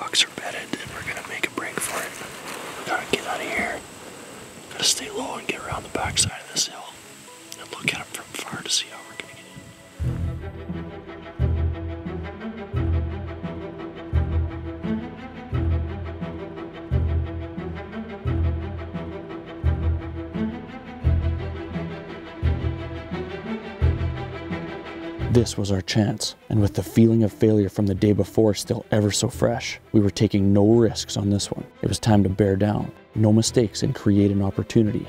rocks are bedded and we're gonna make a break for it. We gotta get out of here. Gotta stay low and get around the backside of this hill and look at it from far to see how This was our chance, and with the feeling of failure from the day before still ever so fresh, we were taking no risks on this one. It was time to bear down, no mistakes, and create an opportunity.